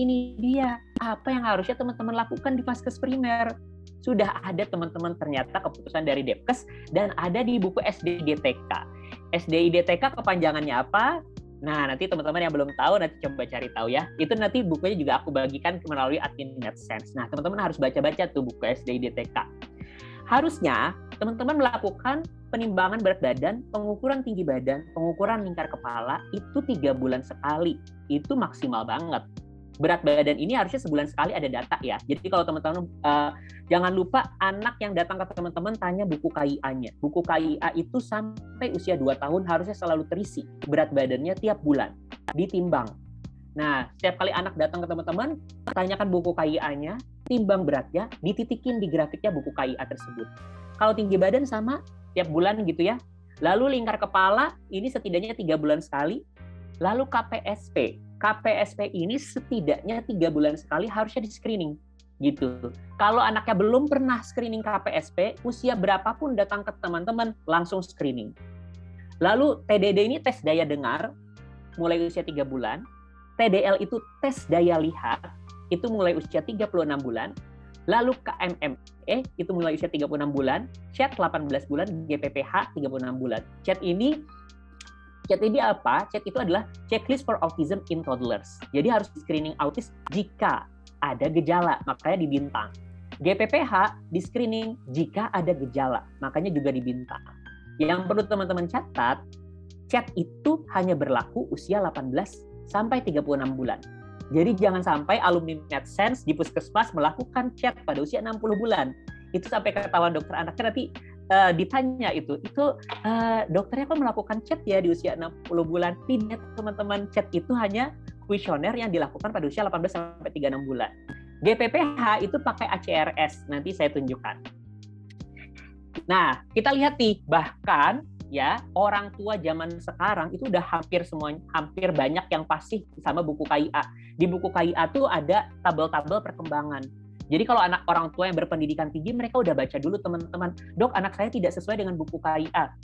ini dia apa yang harusnya teman-teman lakukan di vaskes primer. Sudah ada teman-teman ternyata keputusan dari Depkes dan ada di buku SDIDTK. SDIDTK kepanjangannya apa? Nah, nanti teman-teman yang belum tahu nanti coba cari tahu ya. Itu nanti bukunya juga aku bagikan melalui admin NetSense. Nah, teman-teman harus baca-baca tuh buku SDIDTK. Harusnya teman-teman melakukan penimbangan berat badan, pengukuran tinggi badan, pengukuran lingkar kepala itu tiga bulan sekali. Itu maksimal banget berat badan ini harusnya sebulan sekali ada data ya. Jadi kalau teman-teman uh, jangan lupa anak yang datang ke teman-teman tanya buku KIA-nya. Buku KIA itu sampai usia 2 tahun harusnya selalu terisi berat badannya tiap bulan ditimbang. Nah, setiap kali anak datang ke teman-teman, tanyakan buku KIA-nya, timbang beratnya, dititikin di grafiknya buku KIA tersebut. Kalau tinggi badan sama tiap bulan gitu ya. Lalu lingkar kepala ini setidaknya tiga bulan sekali. Lalu KPSP, KPSP ini setidaknya tiga bulan sekali harusnya di screening gitu. Kalau anaknya belum pernah screening KPSP, usia berapapun datang ke teman-teman langsung screening. Lalu TDD ini tes daya dengar mulai usia tiga bulan. TDL itu tes daya lihat itu mulai usia 36 bulan. Lalu KMME itu mulai usia 36 bulan, CHAT 18 bulan, GPPH 36 bulan. CHAT ini Ini apa? Chat itu adalah checklist for autism in toddlers. Jadi harus screening autis jika ada gejala, makanya dibintang. GPPH di screening jika ada gejala, makanya juga dibintang. Yang perlu teman-teman catat, chat itu hanya berlaku usia 18 sampai 36 bulan. Jadi jangan sampai alumni NetSense di puskesmas melakukan chat pada usia 60 bulan. Itu sampai ketahuan dokter anaknya nanti uh, ditanya itu, itu uh, dokternya kan melakukan chat ya di usia 60 bulan. Tidak teman-teman, chat itu hanya kuesioner yang dilakukan pada usia 18 sampai 36 bulan. GPPH itu pakai ACRS, nanti saya tunjukkan. Nah, kita lihat nih, bahkan ya orang tua zaman sekarang itu udah hampir semua hampir banyak yang pasti sama buku KIA. Di buku KIA tuh ada tabel-tabel perkembangan. Jadi kalau anak orang tua yang berpendidikan tinggi, mereka udah baca dulu teman-teman, dok anak saya tidak sesuai dengan buku KIA.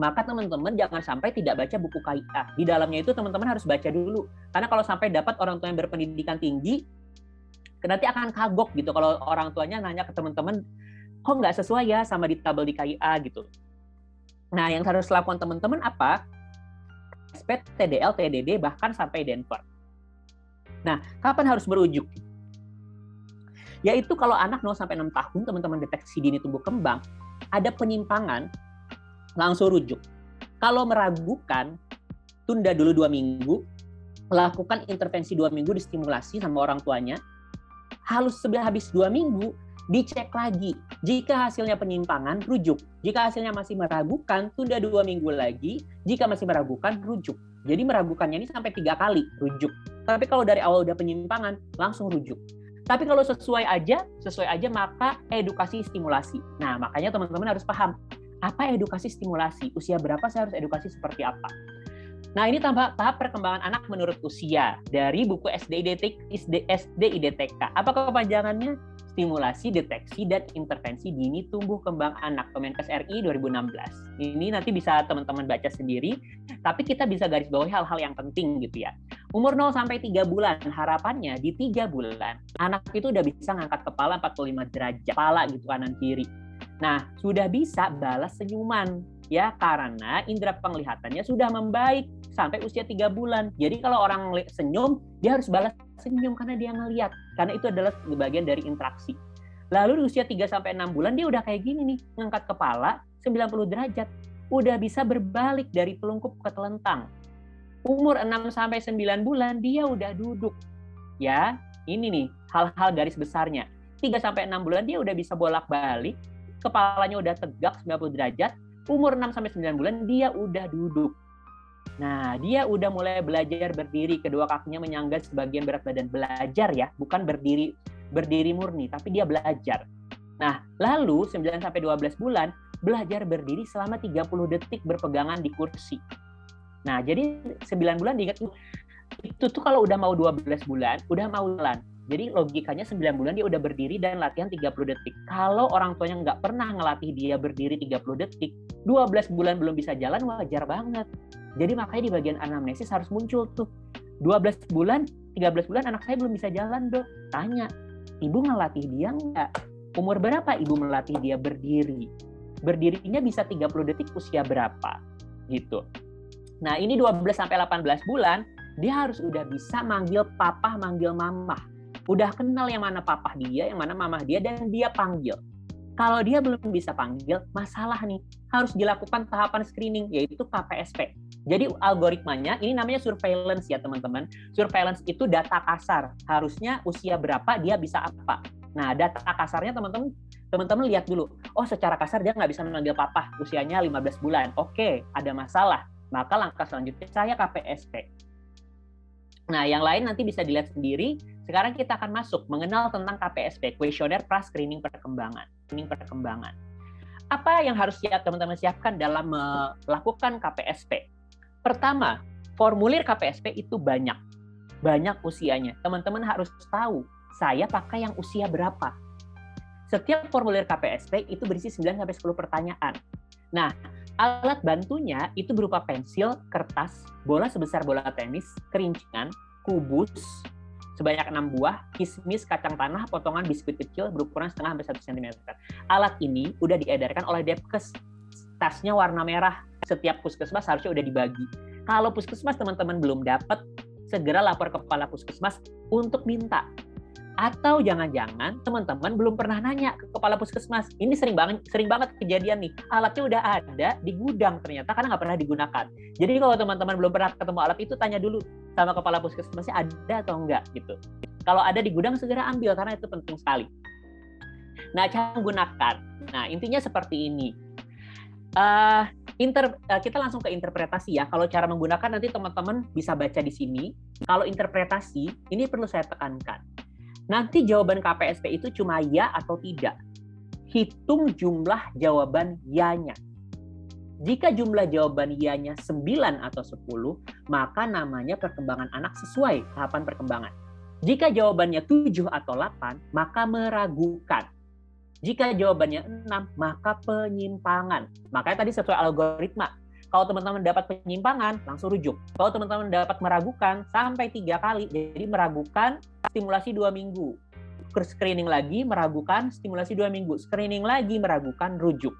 Maka teman-teman jangan sampai tidak baca buku KIA. Di dalamnya itu teman-teman harus baca dulu. Karena kalau sampai dapat orang tua yang berpendidikan tinggi, nanti akan kagok gitu kalau orang tuanya nanya ke teman-teman, kok nggak sesuai ya sama di tabel di KIA gitu. Nah, yang harus lakukan teman-teman apa? SP, TDL, TDD, bahkan sampai Denver. Nah, kapan harus berujuk? Yaitu kalau anak 0 sampai 6 tahun teman-teman deteksi dini tumbuh kembang ada penyimpangan langsung rujuk. Kalau meragukan tunda dulu dua minggu, lakukan intervensi dua minggu distimulasi sama orang tuanya. Halus sebelah habis dua minggu, dicek lagi. Jika hasilnya penyimpangan, rujuk. Jika hasilnya masih meragukan, tunda dua minggu lagi. Jika masih meragukan, rujuk. Jadi meragukannya ini sampai tiga kali rujuk. Tapi kalau dari awal udah penyimpangan, langsung rujuk. Tapi kalau sesuai aja, sesuai aja maka edukasi stimulasi. Nah, makanya teman-teman harus paham apa edukasi stimulasi, usia berapa saya harus edukasi seperti apa. Nah, ini tahap, tahap perkembangan anak menurut usia dari buku SDIDTK. SDIDTK. Apa kepanjangannya? stimulasi, deteksi, dan intervensi dini tumbuh kembang anak Kemenkes RI 2016. Ini nanti bisa teman-teman baca sendiri, tapi kita bisa garis bawahi hal-hal yang penting gitu ya. Umur 0 sampai 3 bulan, harapannya di 3 bulan, anak itu udah bisa ngangkat kepala 45 derajat, kepala gitu kanan kiri. Nah, sudah bisa balas senyuman ya karena indera penglihatannya sudah membaik sampai usia tiga bulan. Jadi kalau orang senyum, dia harus balas senyum karena dia ngeliat. Karena itu adalah bagian dari interaksi. Lalu di usia 3 sampai 6 bulan dia udah kayak gini nih, ngangkat kepala 90 derajat. Udah bisa berbalik dari telungkup ke telentang. Umur 6 sampai 9 bulan dia udah duduk. Ya, ini nih hal-hal garis besarnya. 3 sampai 6 bulan dia udah bisa bolak-balik, kepalanya udah tegak 90 derajat. Umur 6 sampai 9 bulan dia udah duduk Nah, dia udah mulai belajar berdiri, kedua kakinya menyangga sebagian berat badan. Belajar ya, bukan berdiri berdiri murni, tapi dia belajar. Nah, lalu 9 sampai 12 bulan belajar berdiri selama 30 detik berpegangan di kursi. Nah, jadi 9 bulan diingat itu tuh kalau udah mau 12 bulan, udah mau jalan. Jadi logikanya 9 bulan dia udah berdiri dan latihan 30 detik. Kalau orang tuanya nggak pernah ngelatih dia berdiri 30 detik, 12 bulan belum bisa jalan wajar banget. Jadi makanya di bagian anamnesis harus muncul tuh 12 bulan, 13 bulan anak saya belum bisa jalan, Dok. Tanya, ibu ngelatih dia nggak? Umur berapa ibu melatih dia berdiri? Berdirinya bisa 30 detik usia berapa? Gitu. Nah, ini 12 sampai 18 bulan, dia harus udah bisa manggil papa, manggil mama. Udah kenal yang mana papa dia, yang mana mama dia, dan dia panggil. Kalau dia belum bisa panggil, masalah nih. Harus dilakukan tahapan screening, yaitu KPSP. Jadi algoritmanya, ini namanya surveillance ya teman-teman. Surveillance itu data kasar. Harusnya usia berapa dia bisa apa. Nah, data kasarnya teman-teman teman-teman lihat dulu. Oh, secara kasar dia nggak bisa memanggil papa, usianya 15 bulan. Oke, ada masalah maka langkah selanjutnya saya KPSP. Nah, yang lain nanti bisa dilihat sendiri. Sekarang kita akan masuk mengenal tentang KPSP, kuesioner pra screening perkembangan. Screening perkembangan. Apa yang harus siap teman-teman siapkan dalam melakukan KPSP? Pertama, formulir KPSP itu banyak. Banyak usianya. Teman-teman harus tahu saya pakai yang usia berapa. Setiap formulir KPSP itu berisi 9 sampai 10 pertanyaan. Nah, Alat bantunya itu berupa pensil, kertas, bola sebesar bola tenis, kerincingan, kubus, sebanyak enam buah, kismis, kacang tanah, potongan biskuit kecil berukuran setengah sampai satu cm. Alat ini udah diedarkan oleh Depkes. Tasnya warna merah. Setiap puskesmas harusnya udah dibagi. Kalau puskesmas teman-teman belum dapat, segera lapor ke kepala puskesmas untuk minta atau jangan-jangan teman-teman belum pernah nanya ke kepala puskesmas. Ini sering banget sering banget kejadian nih. Alatnya udah ada di gudang ternyata karena nggak pernah digunakan. Jadi kalau teman-teman belum pernah ketemu alat itu tanya dulu sama kepala puskesmasnya ada atau enggak gitu. Kalau ada di gudang segera ambil karena itu penting sekali. Nah, cara menggunakan. Nah, intinya seperti ini. Uh, inter, uh, kita langsung ke interpretasi ya. Kalau cara menggunakan nanti teman-teman bisa baca di sini. Kalau interpretasi, ini perlu saya tekankan Nanti jawaban KPSP itu cuma ya atau tidak. Hitung jumlah jawaban ya-nya. Jika jumlah jawaban ya-nya 9 atau 10, maka namanya perkembangan anak sesuai tahapan perkembangan. Jika jawabannya 7 atau 8, maka meragukan. Jika jawabannya 6, maka penyimpangan. Makanya tadi sesuai algoritma. Kalau teman-teman dapat penyimpangan, langsung rujuk. Kalau teman-teman dapat meragukan, sampai tiga kali. Jadi meragukan, stimulasi dua minggu. Screening lagi, meragukan, stimulasi dua minggu. Screening lagi, meragukan, rujuk.